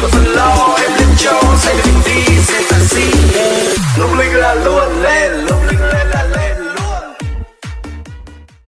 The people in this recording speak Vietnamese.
của phần lo, em lên cho say về đi đi xe xin nung linh là luôn lên.